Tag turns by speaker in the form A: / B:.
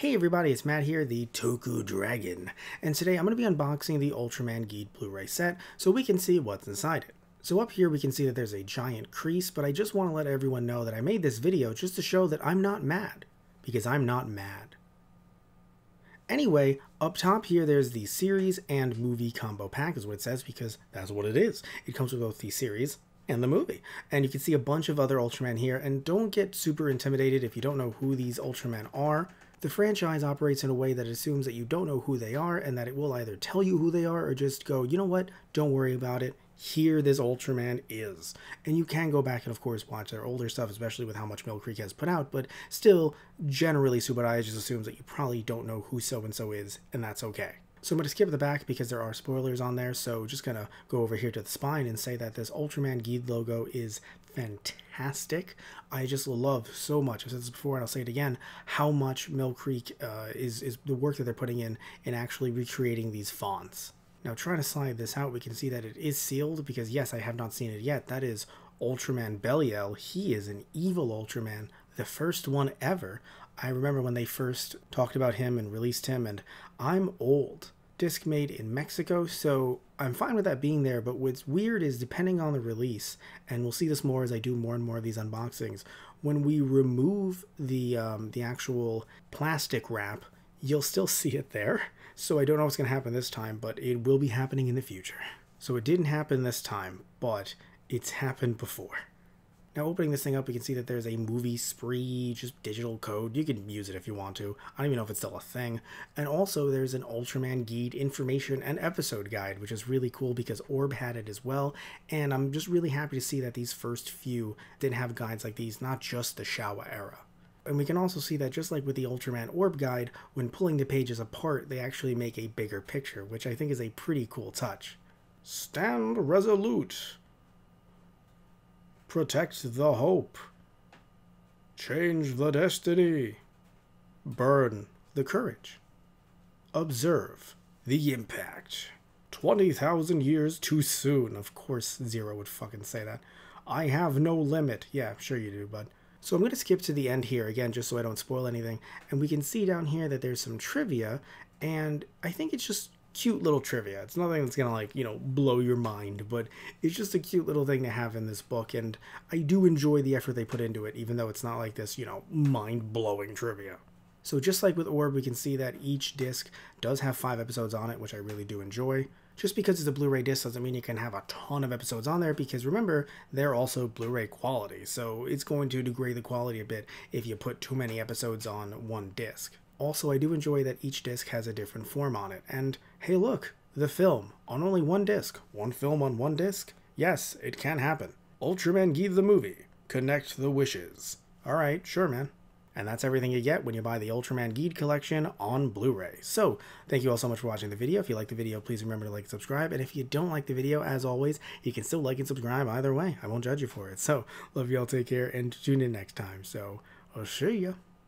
A: Hey everybody, it's Matt here, the Toku Dragon, and today I'm going to be unboxing the Ultraman Geed Blu-ray set so we can see what's inside it. So up here we can see that there's a giant crease, but I just want to let everyone know that I made this video just to show that I'm not mad, because I'm not mad. Anyway, up top here there's the series and movie combo pack is what it says because that's what it is. It comes with both the series and the movie. And you can see a bunch of other Ultraman here, and don't get super intimidated if you don't know who these Ultraman are the franchise operates in a way that assumes that you don't know who they are and that it will either tell you who they are or just go, you know what, don't worry about it. Here, this Ultraman is. And you can go back and, of course, watch their older stuff, especially with how much Mill Creek has put out, but still, generally, Tsuburaya just assumes that you probably don't know who so and so is, and that's okay. So I'm going to skip the back because there are spoilers on there. So just going to go over here to the spine and say that this Ultraman Geed logo is fantastic. I just love so much, I've said this before and I'll say it again, how much Mill Creek uh, is, is the work that they're putting in in actually recreating these fonts. Now trying to slide this out, we can see that it is sealed because yes, I have not seen it yet. That is Ultraman Belial. He is an evil Ultraman, the first one ever. I remember when they first talked about him and released him, and I'm old disc made in Mexico, so I'm fine with that being there. But what's weird is depending on the release, and we'll see this more as I do more and more of these unboxings. When we remove the um, the actual plastic wrap, you'll still see it there. So I don't know what's going to happen this time, but it will be happening in the future. So it didn't happen this time, but it's happened before. Now opening this thing up, we can see that there's a movie spree, just digital code. You can use it if you want to. I don't even know if it's still a thing. And also there's an Ultraman Geed information and episode guide, which is really cool because Orb had it as well. And I'm just really happy to see that these first few didn't have guides like these, not just the Showa era. And we can also see that just like with the Ultraman Orb guide, when pulling the pages apart, they actually make a bigger picture, which I think is a pretty cool touch. Stand resolute. Protect the hope. Change the destiny. Burn the courage. Observe the impact. 20,000 years too soon. Of course, Zero would fucking say that. I have no limit. Yeah, sure you do, bud. So I'm going to skip to the end here again, just so I don't spoil anything. And we can see down here that there's some trivia, and I think it's just cute little trivia. It's nothing that's gonna like, you know, blow your mind, but it's just a cute little thing to have in this book, and I do enjoy the effort they put into it, even though it's not like this, you know, mind-blowing trivia. So just like with Orb, we can see that each disc does have five episodes on it, which I really do enjoy. Just because it's a Blu-ray disc doesn't mean you can have a ton of episodes on there, because remember, they're also Blu-ray quality, so it's going to degrade the quality a bit if you put too many episodes on one disc. Also, I do enjoy that each disc has a different form on it. And hey, look, the film on only one disc. One film on one disc? Yes, it can happen. Ultraman Geed the movie. Connect the wishes. Alright, sure, man. And that's everything you get when you buy the Ultraman Geed collection on Blu-ray. So, thank you all so much for watching the video. If you like the video, please remember to like and subscribe. And if you don't like the video, as always, you can still like and subscribe either way. I won't judge you for it. So, love you all, take care, and tune in next time. So, I'll see ya.